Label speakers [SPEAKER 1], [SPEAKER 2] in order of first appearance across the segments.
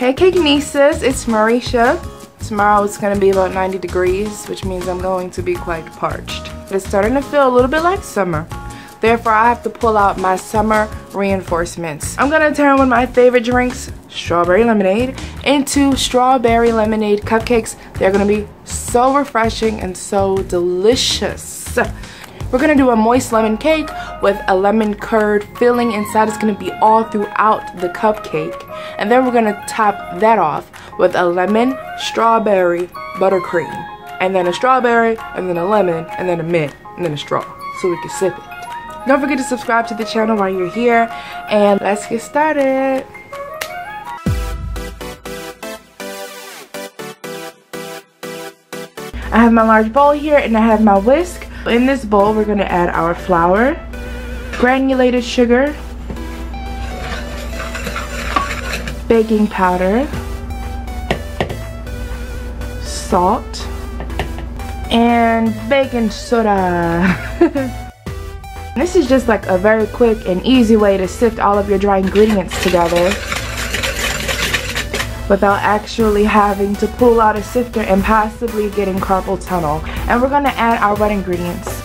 [SPEAKER 1] Hey Cakenistas, it's Marisha. Tomorrow it's going to be about 90 degrees, which means I'm going to be quite parched. It's starting to feel a little bit like summer. Therefore, I have to pull out my summer reinforcements. I'm going to turn one of my favorite drinks, strawberry lemonade, into strawberry lemonade cupcakes. They're going to be so refreshing and so delicious. We're gonna do a moist lemon cake with a lemon curd filling inside. It's gonna be all throughout the cupcake. And then we're gonna top that off with a lemon strawberry buttercream. And then a strawberry, and then a lemon, and then a mint, and then a straw. So we can sip it. Don't forget to subscribe to the channel while you're here. And let's get started. I have my large bowl here and I have my whisk. In this bowl, we're gonna add our flour, granulated sugar, baking powder, salt, and baking soda. this is just like a very quick and easy way to sift all of your dry ingredients together without actually having to pull out a sifter and possibly getting carpal tunnel. And we're gonna add our wet ingredients.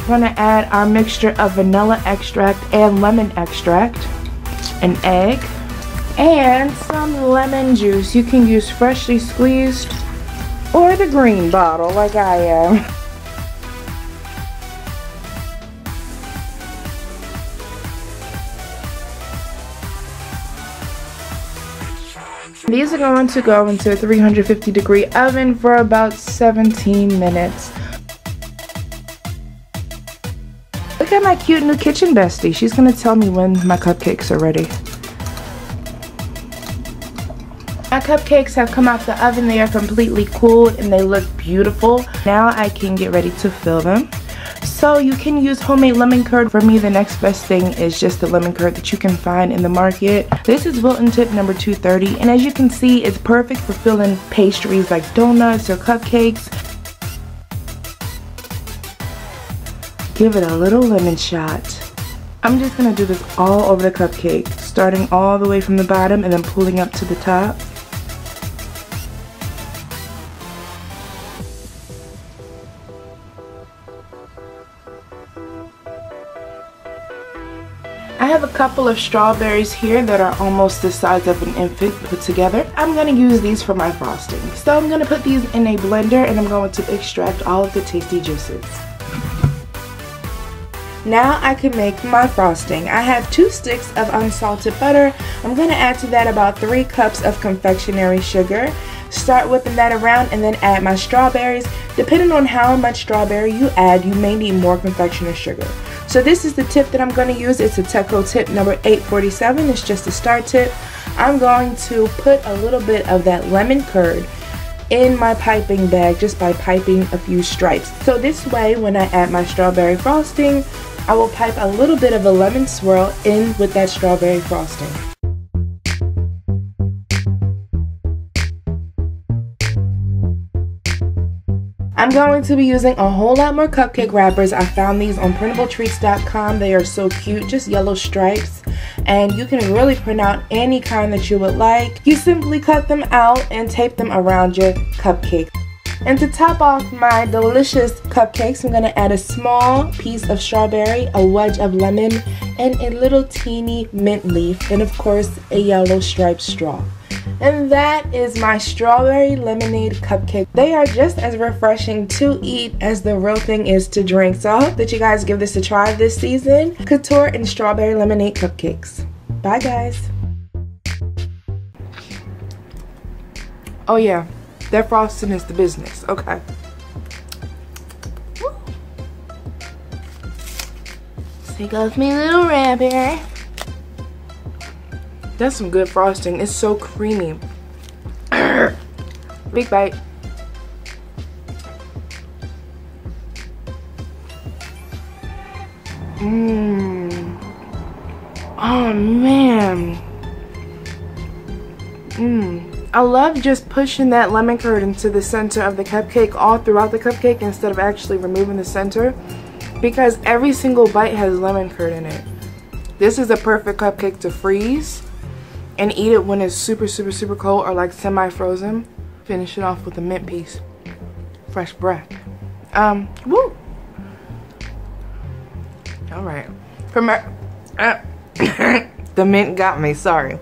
[SPEAKER 1] We're gonna add our mixture of vanilla extract and lemon extract, an egg, and some lemon juice. You can use freshly squeezed or the green bottle like I am. These are going to go into a 350 degree oven for about 17 minutes. At my cute new kitchen bestie. She's to tell me when my cupcakes are ready. My cupcakes have come out the oven. They are completely cooled and they look beautiful. Now I can get ready to fill them. So you can use homemade lemon curd. For me, the next best thing is just the lemon curd that you can find in the market. This is Wilton tip number 230. And as you can see, it's perfect for filling pastries like donuts or cupcakes. Give it a little lemon shot. I'm just gonna do this all over the cupcake, starting all the way from the bottom and then pulling up to the top. I have a couple of strawberries here that are almost the size of an infant put together. I'm going to use these for my frosting. So I'm going to put these in a blender and I'm going to extract all of the tasty juices. Now I can make my frosting. I have two sticks of unsalted butter. I'm going to add to that about three cups of confectionery sugar. Start whipping that around and then add my strawberries. Depending on how much strawberry you add, you may need more confectionery sugar. So this is the tip that I'm going to use. It's Ateco tip number 847. It's just a star tip. I'm going to put a little bit of that lemon curd in my piping bag just by piping a few stripes. So this way when I add my strawberry frosting, I will pipe a little bit of a lemon swirl in with that strawberry frosting. I'm going to be using a whole lot more cupcake wrappers. I found these on printabletreats.com. They are so cute, just yellow stripes. And you can really print out any kind that you would like. You simply cut them out and tape them around your cupcake. And to top off my delicious cupcakes, I'm to add a small piece of strawberry, a wedge of lemon, and a little teeny mint leaf, and of course, a yellow striped straw. And that is my strawberry lemonade cupcake. They are just as refreshing to eat as the real thing is to drink. So I hope that you guys give this a try this season. Couture and strawberry lemonade cupcakes. Bye guys. Oh yeah, that frosting is the business. Okay. Take off my little rabbit. That's some good frosting. It's so creamy. Big bite. Mmm. Oh man. Mmm. I love just pushing that lemon curd into the center of the cupcake all throughout the cupcake instead of actually removing the center because every single bite has lemon curd in it. This is a perfect cupcake to freeze and eat it when it's super, super, super cold or like semi-frozen. Finish it off with a mint piece. Fresh breath. Um, woo! All right. From uh, the mint got me, sorry.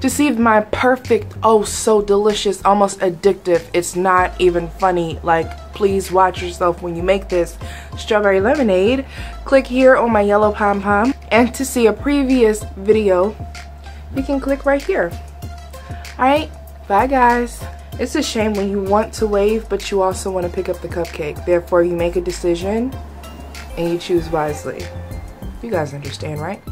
[SPEAKER 1] To see my perfect, oh so delicious, almost addictive, it's not even funny, like please watch yourself when you make this strawberry lemonade, click here on my yellow pom-pom. And to see a previous video, you can click right here. Alright, bye guys. It's a shame when you want to wave, but you also want to pick up the cupcake. Therefore, you make a decision and you choose wisely. You guys understand, right?